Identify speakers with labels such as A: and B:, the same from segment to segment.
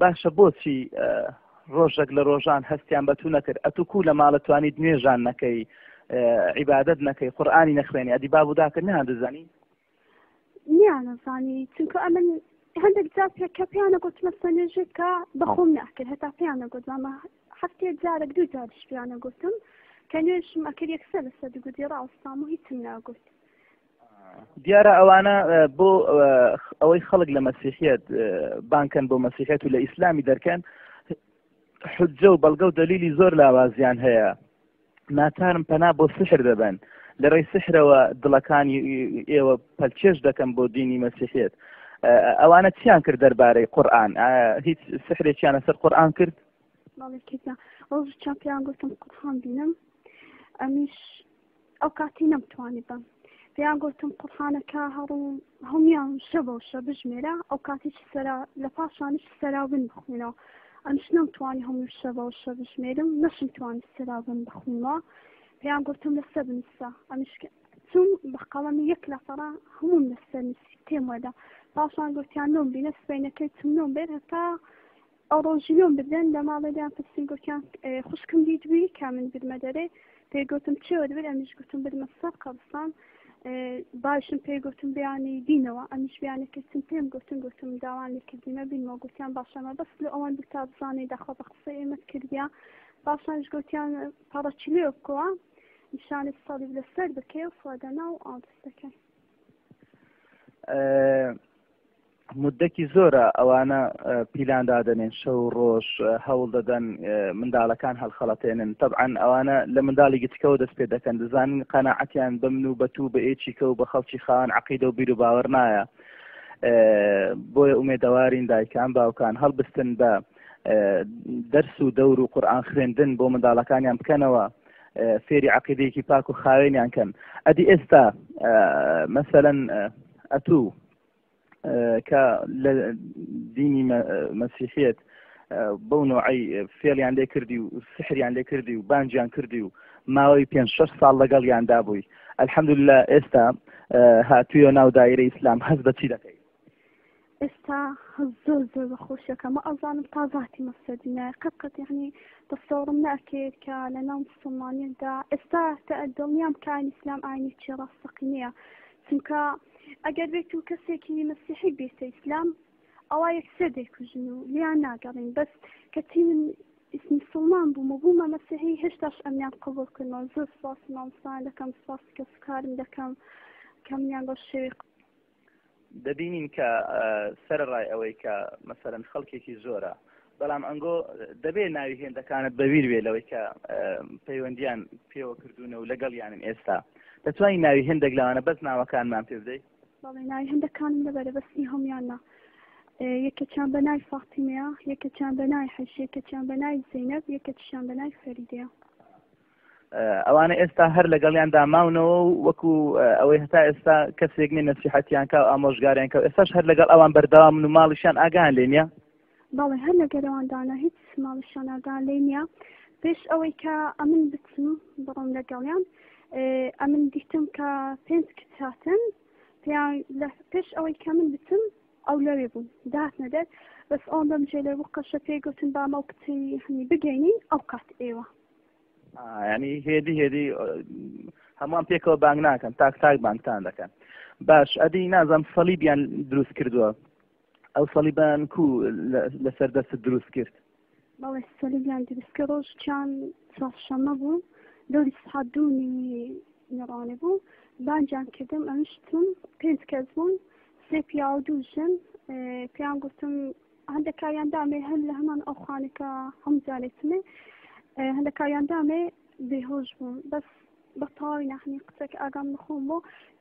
A: باشە بۆچی ڕۆژێک لە ڕۆژان هەستیان بە تو نەکرد ئەتوکو لە ماڵە توانیت نوێژان نەکەی عیبادت نەکەی قورآانی نەخوێنی ئەدی باب و داکە
B: نیان دەزانی نیانەزانی چونکە ئەمن هەندێک جار پێ کە پێیانە گوتمە سەنێژێک کە بەخۆم ناکرد هەتا پێیانە گوتمە هەفتێ جارێک دوو جاریش پێیانە گوتم کە نوێشم ئەکرد یەکسەر لەسەر دوگوتی ڕاستام و هیچم ناگوت
A: دیارە ئەوانە بۆ ئەوەی خەڵک لە مەسیحیت بانکەن بۆ مەسیحێت و لە ئیسلامی دەرکەن حجە و بەڵگە و دەلیلی زۆر لاوازیان هەیە ناتارم پەنا بۆ سحر دەبن لە ڕێی سحرەوە دڵەکانی ئێوە پەلچێش دەکەم بۆ دینی مەسیحێت ئەوانە چیان کرد دەربارەی قورآن هیچ سحرێکیانە سەر قورآن کرد
B: چاپیان گوتم قورآن بینم ئەمیش ئەوکاتی نەمتوانی بم پێیان گوتم قورحانەکە هەڕوو هەمیان شە بۆ شە بژمێرە ئەو کاتیش سەرا لە پاشانیش سەرا بن بخوێنەوە ئەمش نەمتوانی هەموو شە بۆ شە بژمێرم نەشم توانی سەرا بن بخوینەوە پێیان گوتم لەسە بنووسە ئەمش چوم بە قەڵەمی یەک لە سەرا هەمووم لەسەر نووسی تێمەدا پاشان گوتیان نۆم بینە سبینەکەی چم نۆم بێت هەتا ئەوڕۆ ژنۆ بردن لە ماڵێ لێیان پرسیم گۆتیان خوشکم دیتبوی کە من برمە دەرێ پێی گۆتم چێوە دەبێت ئەمیش گوتم برمە سەر قەبستان باشم پێی گۆتم بیانی دینەوە ئەمیش بیانە کردم پێم گۆتن گۆتم داوان لێ کردیمە بینمە گوتیان باشەمە بەس لە ئەوان دوتا بزانێ داخوا بە قسە ئێمەت کردیا باشانش گۆتیان پاڕەچی لێ بکەوە نیشانە سەڵیب لەسەر بکەێ و فوادەنا و ئاڵدەستەکەی
A: مدەکی زۆرە ئەوانە پیلان دادەنێن شەو ڕۆژ هەوڵ دەدەن منداڵەکان هەڵخەڵەتێنن طبعاان ئەوانە لە منداڵی گچکەوە دەست پێ دەکەن دەزانن قەنەعەتیان بە من و بە تو بە ئێچیکە و بە خەڵکی خاوان عقیدە و بیر و باوەڕ نایە بۆیە ئومێدەوارین دایکان باوکان هەڵبستن بە دەرس و دەور و قورآان خوێندن بۆ منداڵەکانیان بکەنەوە فێری عقیدەیەکی پاک و خاوێنیان کەن ئەدی ئێستا مەسەەن ئەتوو کە لە دینی مەسیحیت بەو نوعی فێڵیان لێ کردی و سحریان لێ کردی و بانجیان کردی و ماوەی پێ شش ساڵ لەگەڵ یاندا بووی ئەلحەمدللا ئێستا هاتوویە ناو دایرە ئیسلام هەز بەچی دەکەی
B: ئێستا زۆر زۆر بە خۆشیەکەمە ئەزانم تا ذاتی مەسەدینە قەت قەت یعنی دەستەوەڕم ناکرێت کە لە ناو مسلمانیدا ئێستا دڵنیام کە ئاین ئیسلام ئاینی چێ ڕاستەقینەیە چونکە ئەگەر بێت و کەسێکی مەسیحی بیستە ئیسلام ئەوا یەکسەر دەیکوژن و لێیان ناگەڕین بەس کەچی من مسلمان بووم و بوومە مەسیحی هێشتاش ئەمنیان قبوڵ کردمەوە زۆر سپاسی مامۆستایان دەکەم سپاسی کەسوکارم دەکەم کە منیان بەو شێوەی
A: دەبینین کە سەرەڕای ئەوەی کە مەسەرەن خەڵکێکی زۆرە بەڵام ئەنگۆ دەبێ ناوی هێندەکانت بەبیر بێ لەوەی کە پەیوەندیان پێوە کردوونە و لەگەڵیانن ئێستا دەتوانین ناوی هێندێک لەوانە بەس ناوەکانمان پێ بدەیت
B: بەڵێ ناوی هێندەکانم لەبەرە بەسی هەمویان نا یەکێکیان بە نای فاتیمەیە یەکێکیان بە نای حەش یەکێکیان بە نای زینەب یەکێکیشان بە نای فەریدەیە
A: ئەوانە ئێستا هەر لەگەڵیان داماونەوە و وەکو ئەوەی هەتا ئێستا کەسێک نێ نەسیحەتیان کا و ئامۆژگاریان کە ئێستاش هەر لەگەڵ ئەوان بەردەوام و ماڵیشان ئاگان لێ نیە
B: بەڵێ هەر لە گەرەوەندانە هیچ ماڵی شانازان لێی نییە پێش ئەوەی کە ئەمن بچم بڕۆم لەگەڵیان ئەمن دیتم کە پێنج کچ هاتن پێیان لە پێش ئەوەی کە من بچم ئەو لەوێ بوون داتنە دەر بەس ئەوم بەم جێ لە بوو قەشە پێی گوتن بامە و کچی هەنی بگەینین ئەو کات ئێوە
A: ینی هێدی هێدی هەمووان پێکەوە بانگ ناکەن تاک تاک بانگتان دەکەن باش ئەدی نازەم سەلیبیان دروست کردووە ئەو سەلیبان کو لە سەر دەستت دروست کرد.
B: بەڵێ سەلیبیان دروست کرد ڕۆژ چان چوار شەمە بوو دەوری سحاب دوونی نێڕانێ بوو بانجان کردم ئەمشتم پێنج کەس بوون سێ پیاو دوو ژن پێیان گوتم هەندە کاریان دامێ هەر لە هەمان ئەو خانەکە هەم جارێتمێ هەندە کاریان دامێ بێهۆش بووم بەس بە تەواوی ناخنی قسەکە ئاگام نخۆم بۆ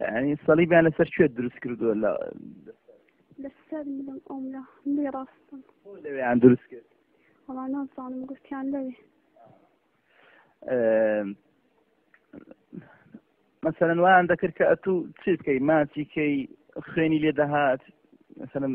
A: ینی سەلیبیان لەسەر کوێ دروست کردووە لە
B: لەسەر منم ئەوم لە هەندی ڕاستم
A: لەوێیان دروست کرد
B: وڵا نازانم گوتیان لەوێ
A: مەسەرەن وایان دەکرد کە ئەتوو چی بکەی ماچیکەی خوێنی لێ دەهات مەسەرم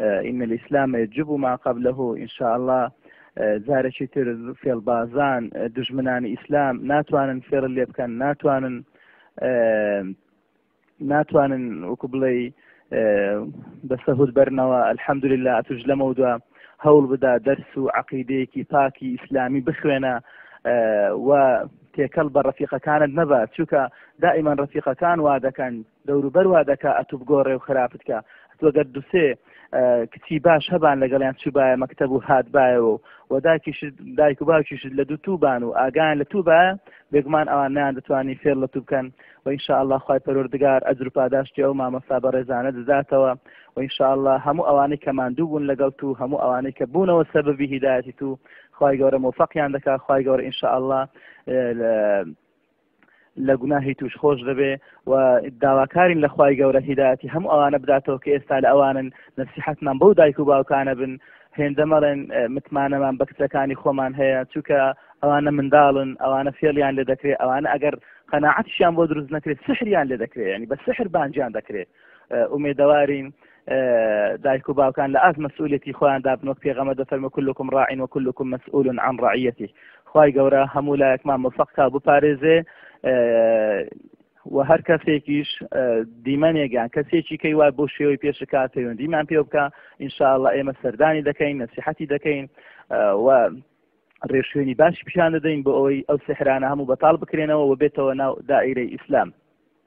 A: ان الاسلام یجب ما قبله ان شاء اللە جارێکی تر فێڵبازان دژمنانی ئیسلام ناتوانن فێڕ لێ بکەن ناتوانن ناتوانن وەکو بڵێ بە سەهود بەرنەوە ئەلحەمدوللا ئەتوش لەمەو دووە هەوڵ بدا دەرس و عقیدەیەکی پاکی ئیسلامی بخوێنە و تێکەڵ بە ڕەفیقەکانت نەبە چووکە دائیمان ڕەفیقەکان وا دەکەن دەوروبەر وا دەکا ئەتوو بگۆڕێ و خراپت کا. ئەتوو گەر دوسێ کچی باش هەبان لەگەڵیان چووبایە مەکتەب و هاتبایەوە و وە داکیشت دایک و باوکیشت لە دوو توو بان و ئاگایان لە توو بایە بێگومان ئەوان نان دەتوانی فێر لە توو بکەن و ئینشاءاللە خوای پەروەردگار ئەجر و پاداشتی ئەو مامۆستا بەڕێزانە دەداتەوە و ئینشاءاللە هەموو ئەوانەی کە ماندوو بوون لەگەڵ توو هەموو ئەوانەی کە بوونەوە سەبەبی هیدایەتی توو خوای گەورە مۆفەقیان دەکا خوای گەورە ئینشاءاللە لە گوناهی توش خۆش دەبێ و داواکارین لە خوای گەورە هیداەتی هەموو ئەوانە بداتەوە کە ئێستا لە ئەوانن نسیحەتمان بەو دایک و باوکانە بن هێندە مەڵێن متمانەمان بە کچەکانی خۆمان هەیە چونکە ئەوانە منداڵن ئەوانە فێڵیان لێ دەکرێت ئەوانە ئەگەر قەنەعاتیشیان بۆ دروست نەکرێت سحریان لێ دەکرێت ینی بە سحر بانجیان دەکرێت ئومێدەوارین دایک و باوکان لە ئاست مەسئولەتی خۆیان دابن وەک پێغەمە دەفەرمە کلکم ڕاعین و کلکم مەسئول عن ڕعیەتی خی گەورە هەموو لایەکمان مفەق کا بپارێزێ و هەر کەسێکیش دیمەنێکیان کەسێکی کەی وای بۆ شێوەی پێشکا پەیوەندیمان پێ بکە ئینشاءله ئێمە سەردانی دەکەین نەسیحەتی دەکەین و ڕێشوێنی باش پیشان دەدەین بۆ ئەوەی ئەو سحرانە هەموو بەتاڵ بکرێنەوە و بێتەوە ناو دائیرەی ئیسلام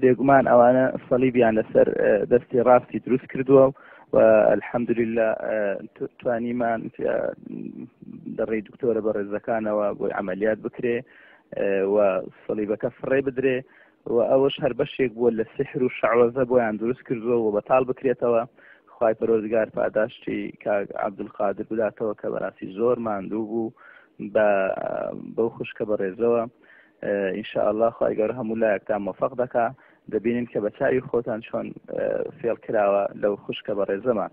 A: بێگومان ئەوانە سەلیبیان لەسەر دەستی ڕاستی دروست کردووە و الحمد لله توانیمان دەڕێ دکتۆرە بە ڕێزەکانەوە بۆی عملیات بکرێ و سەلیبەکە فڕێ بدرێ و ئەوەش هەر بەشێک بووە لە سحر و شعوەزە بۆیان دروست کردووە و بەتاڵ بکرێتەوە خی پەرۆزگار پاداشتی کاک عبدولقادر بداتەوە کە بەراسی زۆر ماندوو بوو بە بەو خوشکە بە ڕێزەوە ان شاء اللە خوای گەورە هەموو لایەکتان مۆفەق دەکا دەبینین کە بە چاوی خۆتان چۆن فێڵ کراوە لەو خوشکە
C: بەڕێزەمان